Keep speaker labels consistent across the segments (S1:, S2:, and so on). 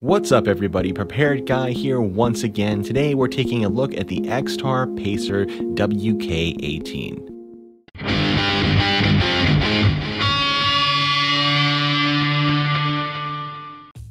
S1: What's up everybody, Prepared Guy here once again. Today we're taking a look at the Xtar Pacer WK18.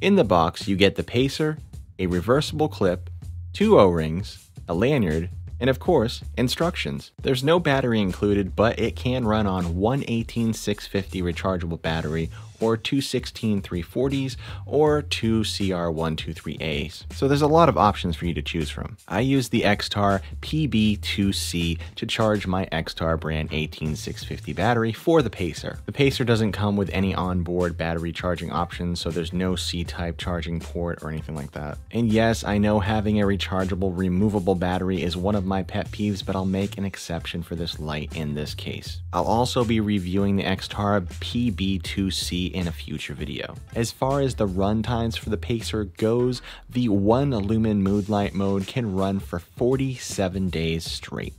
S1: In the box, you get the Pacer, a reversible clip, two O-rings, a lanyard, and of course, instructions. There's no battery included, but it can run on one 18650 rechargeable battery or two 16 340s, or two CR123As. So there's a lot of options for you to choose from. I use the Xtar PB2C to charge my Xtar brand 18650 battery for the Pacer. The Pacer doesn't come with any onboard battery charging options, so there's no C-type charging port or anything like that. And yes, I know having a rechargeable removable battery is one of my pet peeves, but I'll make an exception for this light in this case. I'll also be reviewing the Xtar PB2C in a future video. As far as the run times for the Pacer goes, the 1 lumen moonlight mode can run for 47 days straight.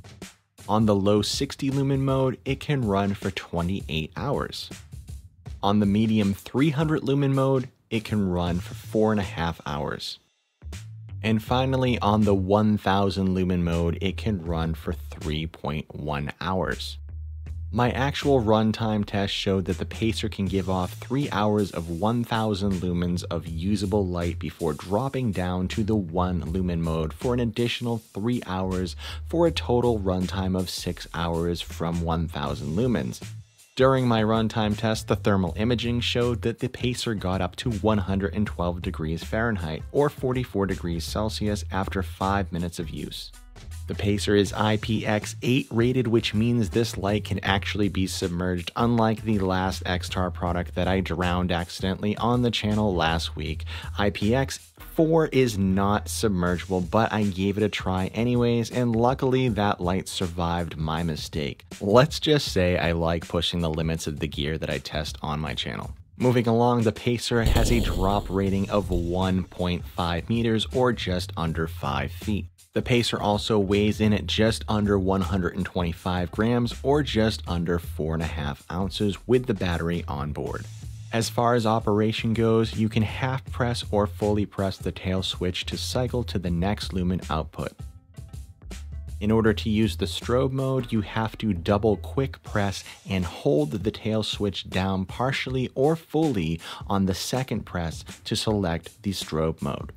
S1: On the low 60 lumen mode, it can run for 28 hours. On the medium 300 lumen mode, it can run for 4.5 hours. And finally, on the 1000 lumen mode, it can run for 3.1 hours. My actual runtime test showed that the Pacer can give off 3 hours of 1000 lumens of usable light before dropping down to the 1 lumen mode for an additional 3 hours for a total runtime of 6 hours from 1000 lumens. During my runtime test, the thermal imaging showed that the Pacer got up to 112 degrees Fahrenheit or 44 degrees Celsius after 5 minutes of use. The Pacer is IPX8 rated, which means this light can actually be submerged, unlike the last Xtar product that I drowned accidentally on the channel last week. IPX4 is not submergible, but I gave it a try anyways, and luckily that light survived my mistake. Let's just say I like pushing the limits of the gear that I test on my channel. Moving along, the Pacer has a drop rating of 1.5 meters or just under 5 feet. The Pacer also weighs in at just under 125 grams or just under 4.5 ounces with the battery on board. As far as operation goes, you can half press or fully press the tail switch to cycle to the next lumen output. In order to use the strobe mode, you have to double quick press and hold the tail switch down partially or fully on the second press to select the strobe mode.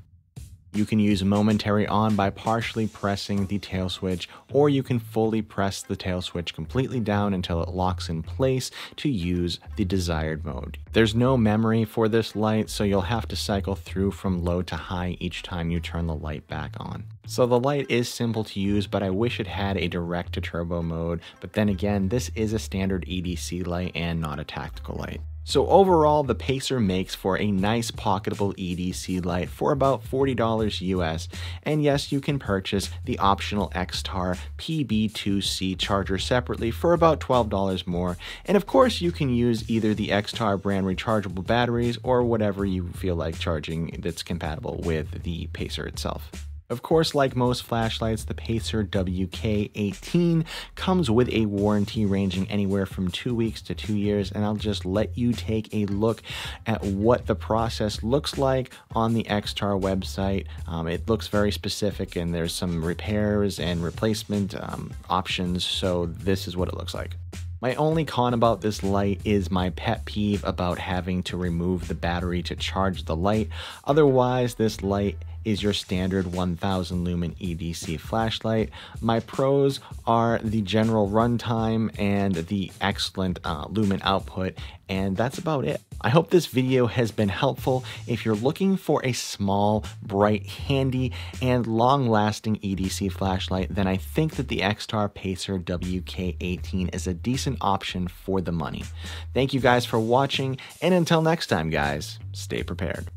S1: You can use momentary on by partially pressing the tail switch, or you can fully press the tail switch completely down until it locks in place to use the desired mode. There's no memory for this light, so you'll have to cycle through from low to high each time you turn the light back on. So the light is simple to use, but I wish it had a direct to turbo mode, but then again, this is a standard EDC light and not a tactical light. So overall, the Pacer makes for a nice pocketable EDC light for about $40 US. And yes, you can purchase the optional XTAR PB2C charger separately for about $12 more. And of course, you can use either the XTAR brand rechargeable batteries or whatever you feel like charging that's compatible with the Pacer itself. Of course, like most flashlights, the Pacer WK18 comes with a warranty ranging anywhere from two weeks to two years, and I'll just let you take a look at what the process looks like on the Xtar website. Um, it looks very specific, and there's some repairs and replacement um, options, so this is what it looks like. My only con about this light is my pet peeve about having to remove the battery to charge the light. Otherwise, this light is your standard 1000 lumen EDC flashlight. My pros are the general runtime and the excellent uh, lumen output, and that's about it. I hope this video has been helpful. If you're looking for a small, bright, handy, and long-lasting EDC flashlight, then I think that the Xtar Pacer WK18 is a decent option for the money. Thank you guys for watching, and until next time, guys, stay prepared.